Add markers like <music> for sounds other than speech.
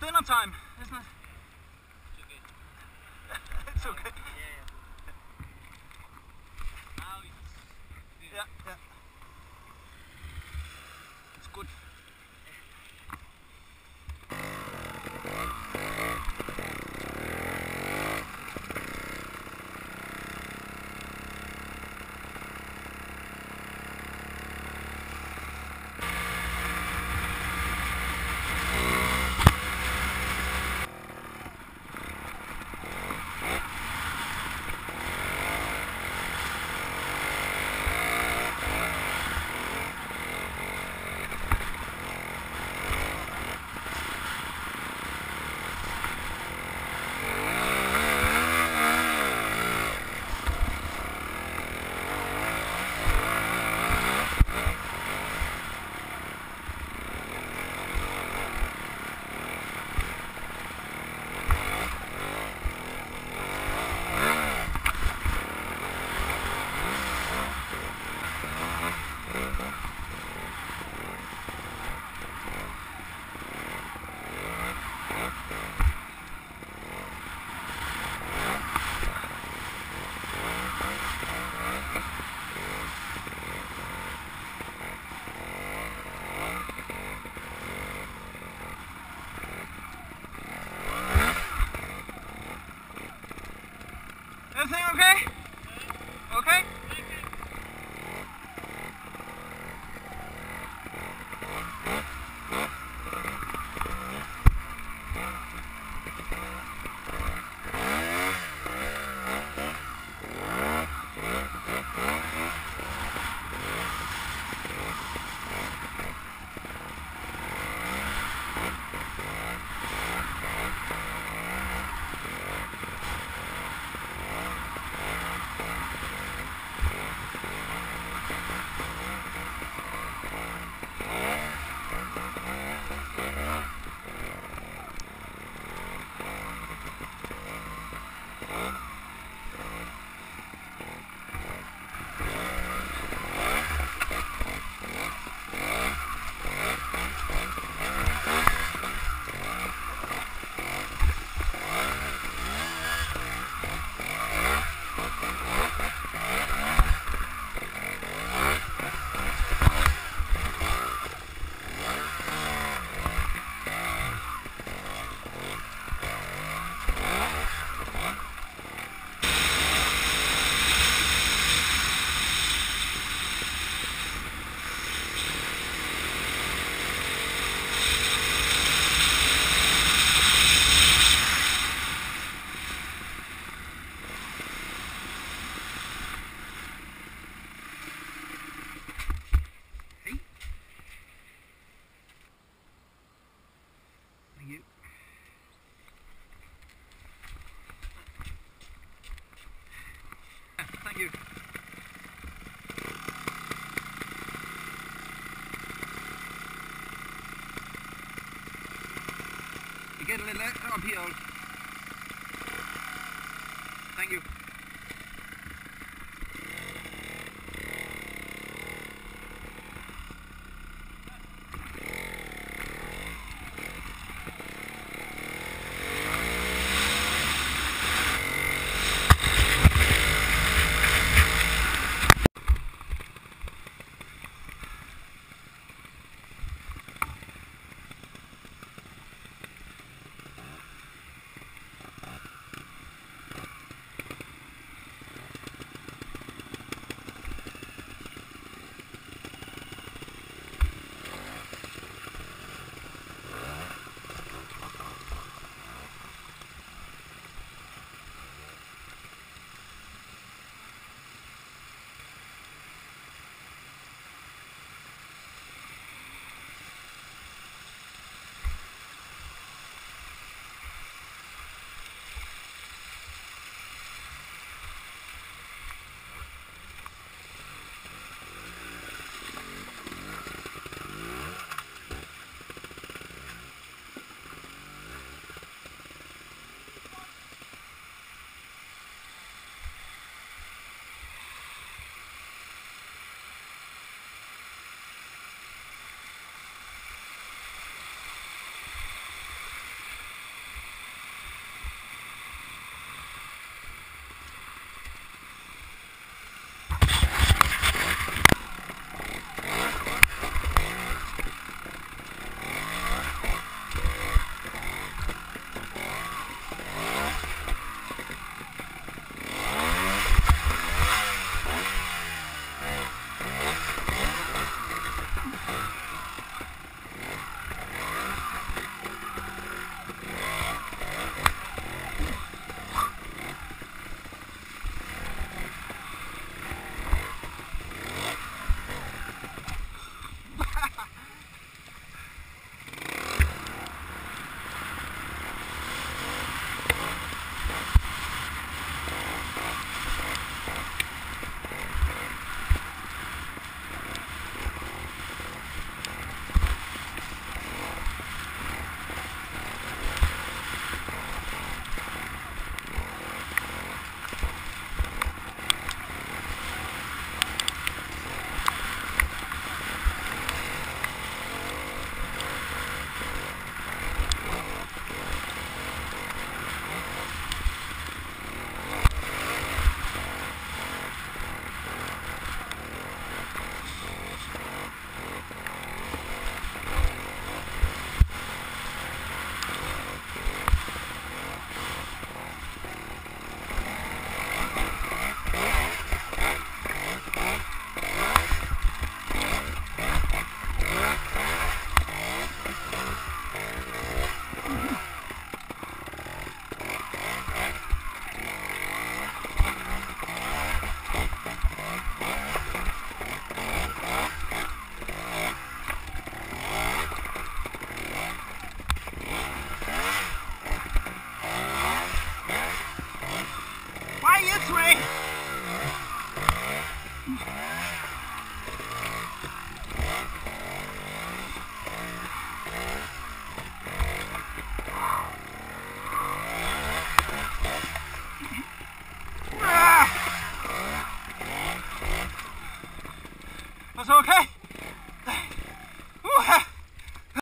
dinner time, isn't it? <laughs> it's okay. Yeah, Here. Thank you.